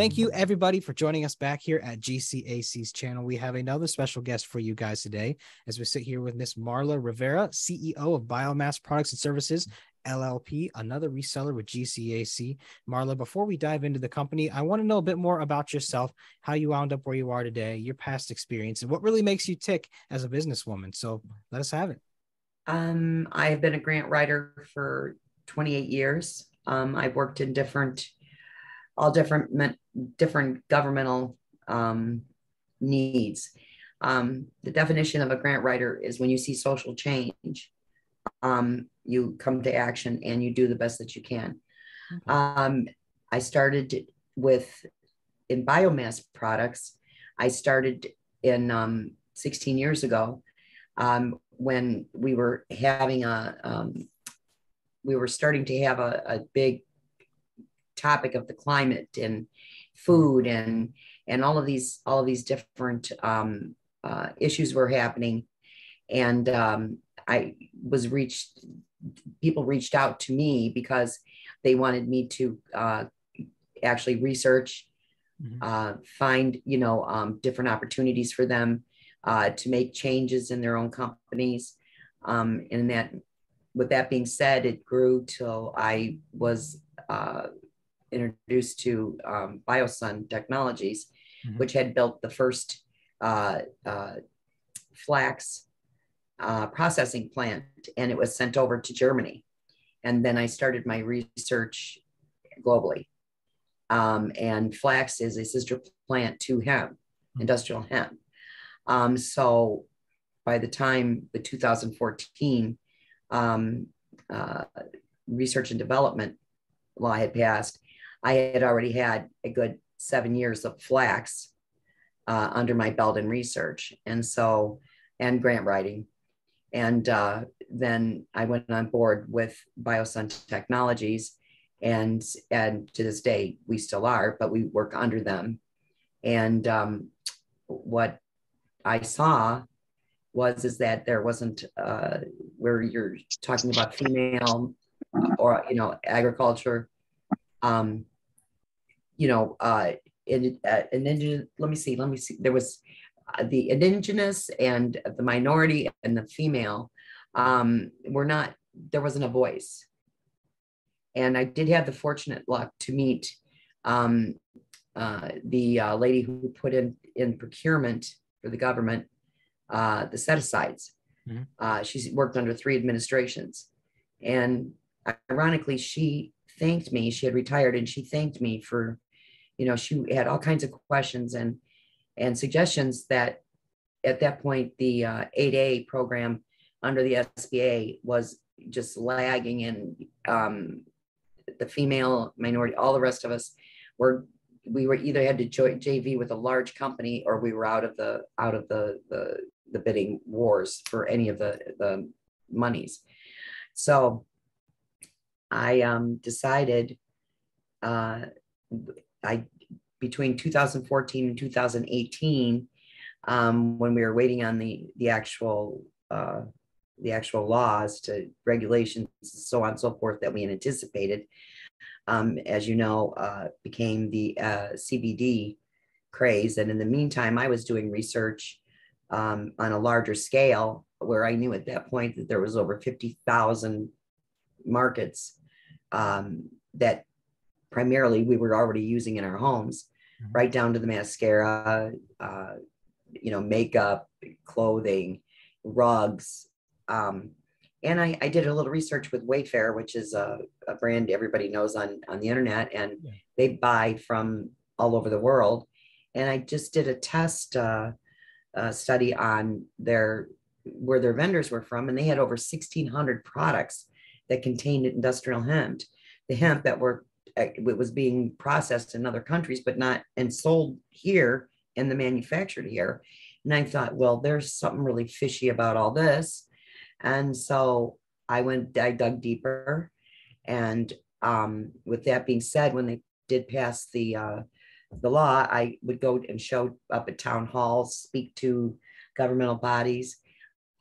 Thank you, everybody, for joining us back here at GCAC's channel. We have another special guest for you guys today as we sit here with Miss Marla Rivera, CEO of Biomass Products and Services LLP, another reseller with GCAC. Marla, before we dive into the company, I want to know a bit more about yourself, how you wound up where you are today, your past experience, and what really makes you tick as a businesswoman. So let us have it. Um, I've been a grant writer for 28 years. Um, I've worked in different, all different, different governmental um, needs. Um, the definition of a grant writer is when you see social change um, you come to action and you do the best that you can. Um, I started with in biomass products. I started in um, 16 years ago um, when we were having a, um, we were starting to have a, a big topic of the climate and food and and all of these all of these different um, uh, issues were happening and um, I was reached, people reached out to me because they wanted me to uh, actually research, mm-hmm. uh, find, you know, um, different opportunities for them uh, to make changes in their own companies. Um, and that, with that being said, it grew till I was uh, introduced to um, Biosun Technologies, mm-hmm. which had built the first uh, uh, flax uh, processing plant and it was sent over to Germany. And then I started my research globally. Um, and flax is a sister plant to hemp, hmm. industrial hemp. Um, so by the time the 2014 um, uh, research and development law had passed, I had already had a good seven years of flax uh, under my belt in research. And so, and grant writing. And uh, then I went on board with Biosun Technologies, and and to this day we still are, but we work under them. And um, what I saw was is that there wasn't uh, where you're talking about female or you know agriculture. Um, you know, uh, in, uh, indigenous. Let me see. Let me see. There was uh, the indigenous and the minority and the female um, were not, there wasn't a voice. And I did have the fortunate luck to meet um, uh, the uh, lady who put in, in procurement for the government uh, the set asides. Mm-hmm. Uh, she's worked under three administrations. And ironically, she thanked me. She had retired and she thanked me for, you know, she had all kinds of questions and and suggestions that at that point the uh, 8A program under the SBA was just lagging and um, the female minority, all the rest of us were we were either had to join JV with a large company or we were out of the out of the the, the bidding wars for any of the the monies. So I um, decided uh, I between 2014 and 2018, um, when we were waiting on the the actual uh, the actual laws to regulations, so on and so forth that we had anticipated, um, as you know, uh, became the uh, CBD craze. And in the meantime, I was doing research um, on a larger scale where I knew at that point that there was over 50,000 markets um, that primarily we were already using in our homes, mm-hmm. right down to the mascara, uh, you know, makeup, clothing, rugs. Um, and I, I, did a little research with Wayfair, which is a, a brand everybody knows on, on the internet, and yeah. they buy from all over the world. And I just did a test uh, uh, study on their where their vendors were from, and they had over 1,600 products that contained industrial hemp, the hemp that were it was being processed in other countries, but not and sold here and the manufactured here. And I thought, well, there's something really fishy about all this. And so I went, I dug deeper. And um, with that being said, when they did pass the uh, the law, I would go and show up at town halls, speak to governmental bodies,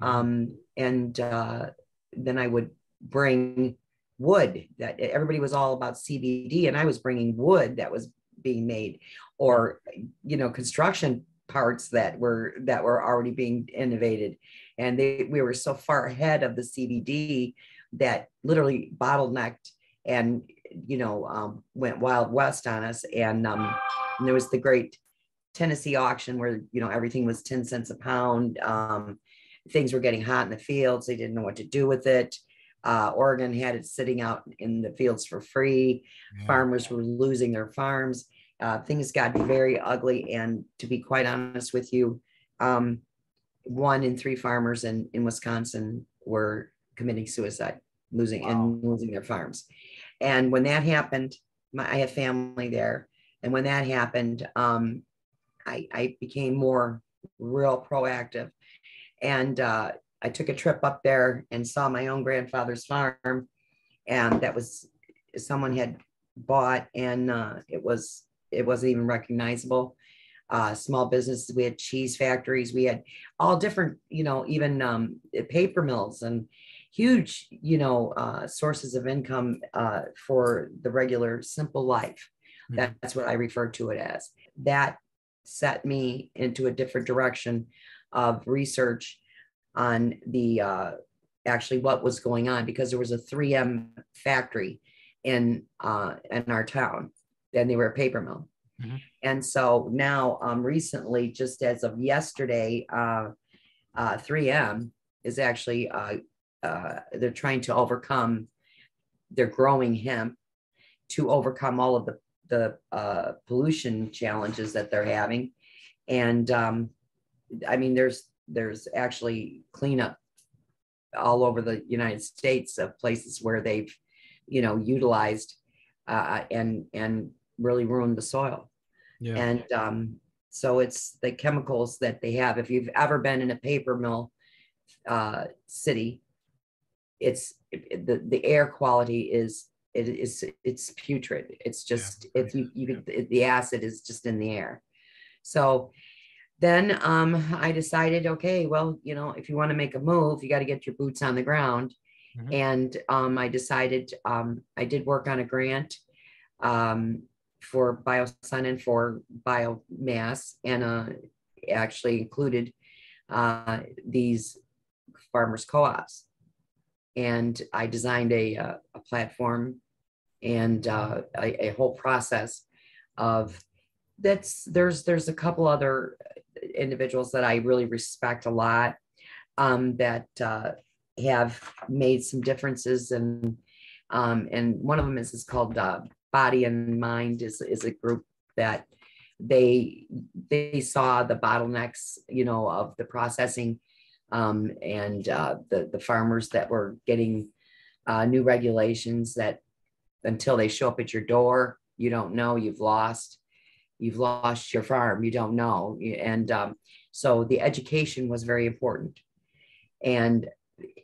um, and uh, then I would bring wood that everybody was all about CBD and I was bringing wood that was being made or you know construction parts that were that were already being innovated. And they we were so far ahead of the cbd that literally bottlenecked and you know um, went wild west on us. And, um, and there was the great tennessee auction where you know everything was 10 cents a pound. Um, things were getting hot in the fields. They didn't know what to do with it uh, Oregon had it sitting out in the fields for free. Yeah. Farmers were losing their farms. Uh, things got very ugly. And to be quite honest with you, um, one in three farmers in, in Wisconsin were committing suicide, losing wow. and losing their farms. And when that happened, my, I have family there. And when that happened, um, I, I became more real proactive. And uh, I took a trip up there and saw my own grandfather's farm, and that was someone had bought, and uh, it was it wasn't even recognizable. Uh, small businesses, we had cheese factories, we had all different, you know, even um, paper mills and huge, you know, uh, sources of income uh, for the regular simple life. Mm-hmm. That's what I refer to it as. That set me into a different direction of research on the uh, actually what was going on because there was a 3M factory in uh, in our town, and they were a paper mill. Mm-hmm. And so now, um, recently, just as of yesterday, uh, uh, 3M is actually uh, uh, they're trying to overcome. They're growing hemp to overcome all of the the uh, pollution challenges that they're having, and um, I mean, there's there's actually cleanup all over the United States of places where they've, you know, utilized uh, and and really ruined the soil. Yeah. And um, so it's the chemicals that they have. If you've ever been in a paper mill uh, city, it's it, the the air quality is it is it's putrid. It's just yeah. it's you you could, the acid is just in the air. So then um, I decided, okay, well, you know, if you want to make a move, you got to get your boots on the ground. Mm-hmm. And um, I decided um, I did work on a grant um, for BioSun and for biomass, and uh, actually included uh, these farmers co-ops. And I designed a, a, uh, a platform and uh, a, a whole process of that's there's there's a couple other individuals that I really respect a lot um, that uh, have made some differences and um, and one of them is is called uh, Body and Mind is is a group that they they saw the bottlenecks you know of the processing um, and uh, the the farmers that were getting uh, new regulations that until they show up at your door you don't know you've lost you've lost your farm you don't know. And um, so the education was very important. And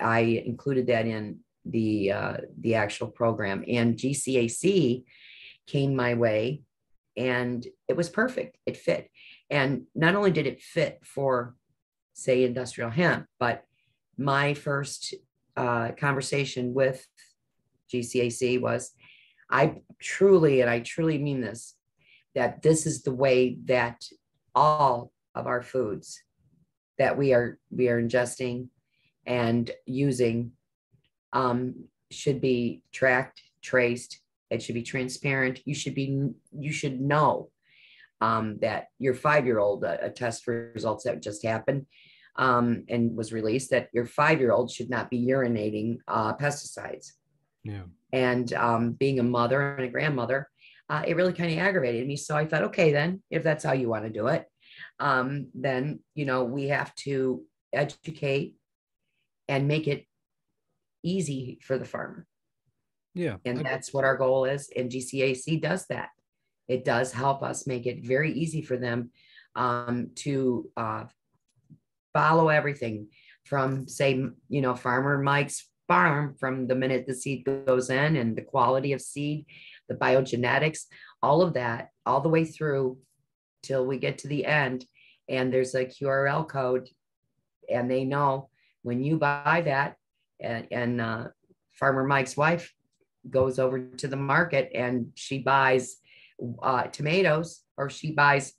i included that in the uh, the actual program. And gcac came my way and it was perfect. It fit. And not only did it fit for say industrial hemp but my first uh, conversation with gcac was i truly and i truly mean this that this is the way that all of our foods that we are we are ingesting and using um, should be tracked, traced. It should be transparent. You should be you should know um, that your five year old a, a, test results that just happened um, and was released that your five year old should not be urinating uh, pesticides. Yeah. And um, being a mother and a grandmother, uh, it really kind of aggravated me. So I thought, okay, then if that's how you want to do it, um, then you know we have to educate and make it easy for the farmer. Yeah, and that's what our goal is. And GCAC does that. It does help us make it very easy for them um, to uh, follow everything from, say, you know, Farmer Mike's farm from the minute the seed goes in and the quality of seed the biogenetics, all of that, all the way through till we get to the end. And there's a QRL code, and they know when you buy that, and, and uh, Farmer Mike's wife goes over to the market and she buys uh, tomatoes or she buys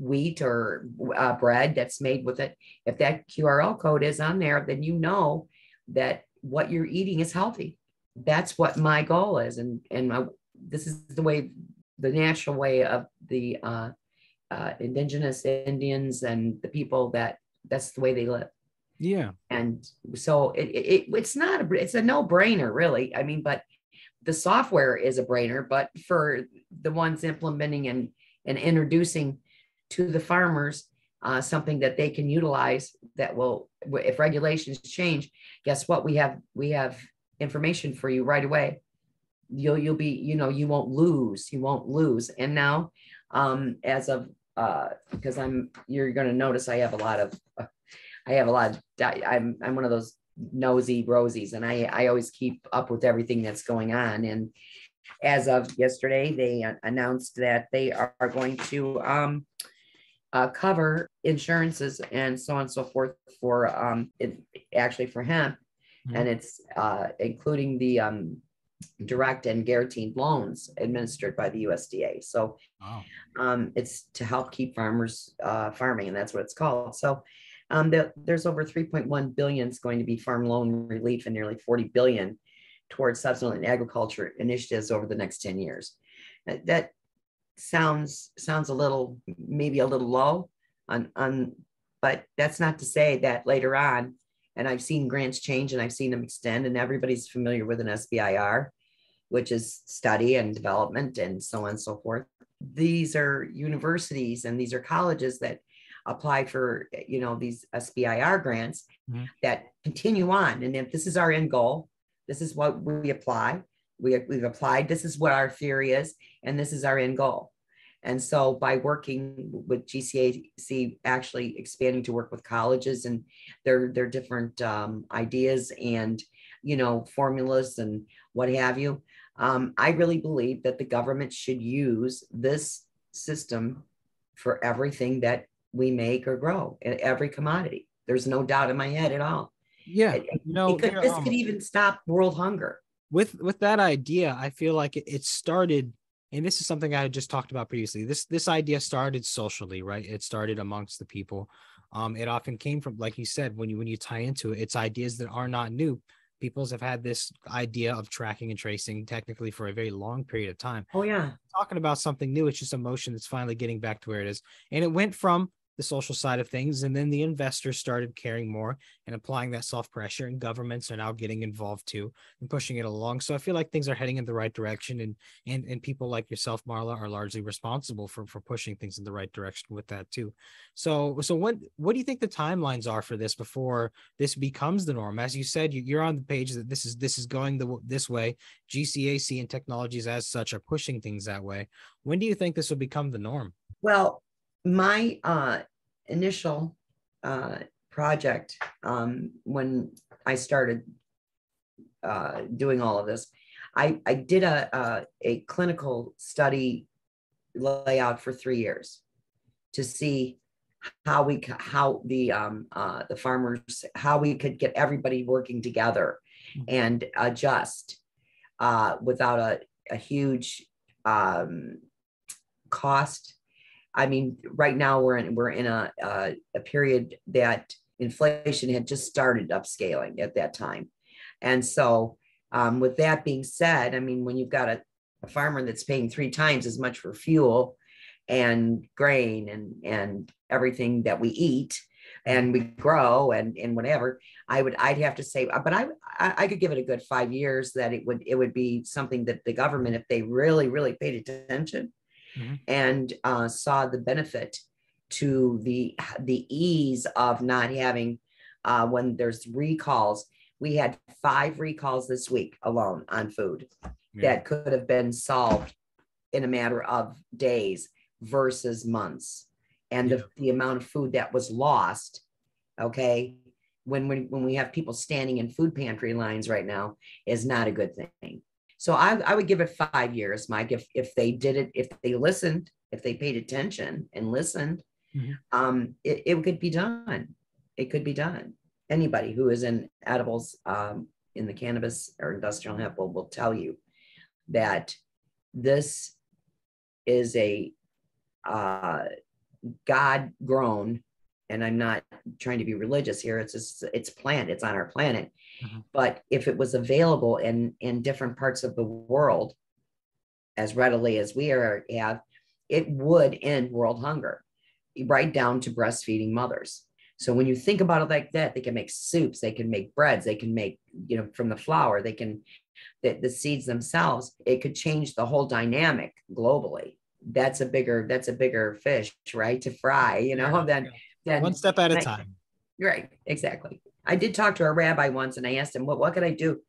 wheat or uh, bread that's made with it, if that QRL code is on there, then you know that what you're eating is healthy. That's what my goal is, and and my, this is the way, the natural way of the uh, uh, indigenous Indians and the people that that's the way they live. Yeah. And so it, it it's not a it's a no brainer really. I mean, but the software is a brainer, but for the ones implementing and and introducing to the farmers uh, something that they can utilize that will if regulations change guess what we have we have information for you right away you'll you'll be you know you won't lose you won't lose and now um as of uh because i'm you're going to notice i have a lot of uh, i have a lot of i'm i'm one of those nosy rosies and i i always keep up with everything that's going on and as of yesterday they announced that they are going to um uh, cover insurances and so on and so forth for um, it, actually for hemp. Mm-hmm. And it's uh, including the um, direct and guaranteed loans administered by the USDA. So wow. um, it's to help keep farmers uh, farming, and that's what it's called. So um, the, there's over 3.1 billion is going to be farm loan relief and nearly 40 billion towards subsistence agriculture initiatives over the next 10 years. That sounds sounds a little maybe a little low on on but that's not to say that later on and I've seen grants change and I've seen them extend and everybody's familiar with an SBIR which is study and development and so on and so forth. These are universities and these are colleges that apply for you know these SBIR grants mm-hmm. that continue on. And if this is our end goal this is what we apply. We, we've applied. This is what our theory is and this is our end goal and so by working with GCAC actually expanding to work with colleges and their their different um, ideas and you know formulas and what have you um, i really believe that the government should use this system for everything that we make or grow in every commodity. There's no doubt in my head at all. Yeah no could, this um, could even stop world hunger. With with that idea i feel like it, it started and this is something i had just talked about previously. This this idea started socially right? It started amongst the people. Um it often came from like you said when you when you tie into it it's ideas that are not new. Peoples have had this idea of tracking and tracing technically for a very long period of time. Oh yeah. Talking about something new it's just emotion that's finally getting back to where it is. And it went from the social side of things. And then the investors started caring more and applying that soft pressure, and governments are now getting involved too and pushing it along. So I feel like things are heading in the right direction, and and and people like yourself, Marla, are largely responsible for for pushing things in the right direction with that too. So so what what do you think the timelines are for this before this becomes the norm? As you said, you, you're on the page that this is this is going the this way. GCAC and technologies as such are pushing things that way. When do you think this will become the norm? Well, my uh, initial uh, project um, when I started uh, doing all of this, I, I did a, a, a clinical study layout for three years to see how we how the um, uh, the farmers how we could get everybody working together mm-hmm. and adjust uh, without a, a huge um, cost I mean, right now we're in we're in a uh, a period that inflation had just started upscaling at that time, and so um, with that being said, I mean, when you've got a, a farmer that's paying three times as much for fuel and grain and and everything that we eat and we grow and and whatever i would i'd have to say but i i could give it a good five years that it would it would be something that the government if they really really paid attention mm-hmm. and uh, saw the benefit to the the ease of not having uh, when there's recalls. We had five recalls this week alone on food yeah. that could have been solved in a matter of days versus months. And yeah. the, the amount of food that was lost, okay, when, when when we have people standing in food pantry lines right now is not a good thing. So I, I would give it five years, Mike, if if they did it, if they listened, if they paid attention and listened, mm-hmm. um, it, it could be done. It could be done. Anybody who is in edibles um, in the cannabis or industrial hemp will, will tell you that this is a uh, God grown, and I'm not trying to be religious here. It's just, it's plant. It's on our planet. Mhm. But if it was available in in different parts of the world, as readily as we are have, it would end world hunger, right down to breastfeeding mothers. So when you think about it like that, they can make soups, they can make breads, they can make, you know, from the flour, they can the, the seeds themselves, it could change the whole dynamic globally. That's a bigger, that's a bigger fish, right? To fry, you know, than than One step at a time. Right, exactly. I did talk to a rabbi once and I asked him, what, what could I do?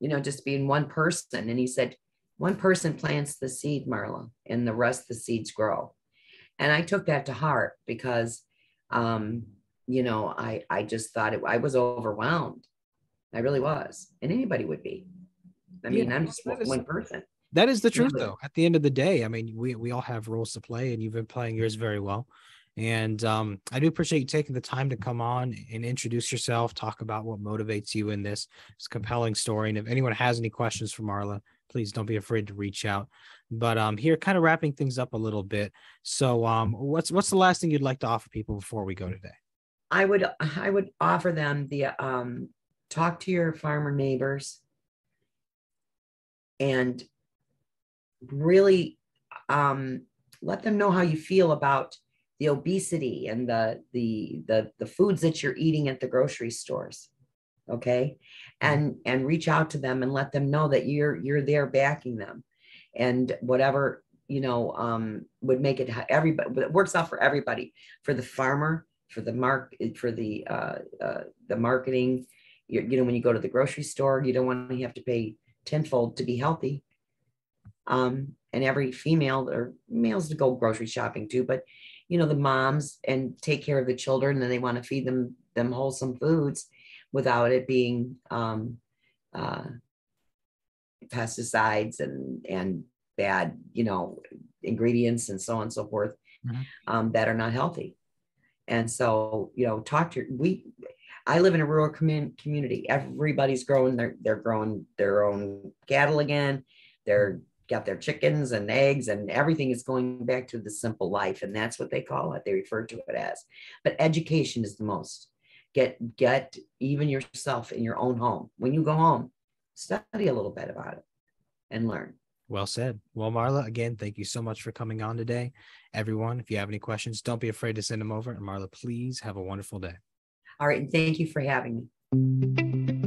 You know, just being one person. And he said, one person plants the seed, Marla, and the rest the seeds grow. And I took that to heart because, um, you know, I, I just thought it, I was overwhelmed. I really was. And anybody would be. I mean, Yeah, I'm just that is- one person. That is the truth, Yeah. though. At the end of the day, I mean, we we all have roles to play, and you've been playing yours very well. And um, I do appreciate you taking the time to come on and introduce yourself, talk about what motivates you in this, this compelling story. And if anyone has any questions for Marla, please don't be afraid to reach out. But um, here, kind of wrapping things up a little bit. So, um, what's what's the last thing you'd like to offer people before we go today? I would I would offer them the um talk to your farmer neighbors and really um let them know how you feel about the obesity and the the the the foods that you're eating at the grocery stores okay? And and reach out to them and let them know that you're you're there backing them. And whatever you know um would make it everybody it works out for everybody for the farmer for the mark for the uh, uh the marketing. You, you know when you go to the grocery store you don't want to have to pay tenfold to be healthy. Um and every female or males to go grocery shopping too but you know the moms and take care of the children and they want to feed them them wholesome foods without it being um uh pesticides and and bad you know ingredients and so on and so forth Mhm. um, that are not healthy. And so you know talk to we i live in a rural commun- community. Everybody's growing their they're growing their own cattle again. They're got their chickens and eggs and everything is going back to the simple life and that's what they call it they refer to it as but education is the most get get even yourself in your own home when you go home study a little bit about it and learn Well said. Well, Marla, again, thank you so much for coming on today. Everyone, if you have any questions, don't be afraid to send them over. And Marla, please have a wonderful day. all right and thank you for having me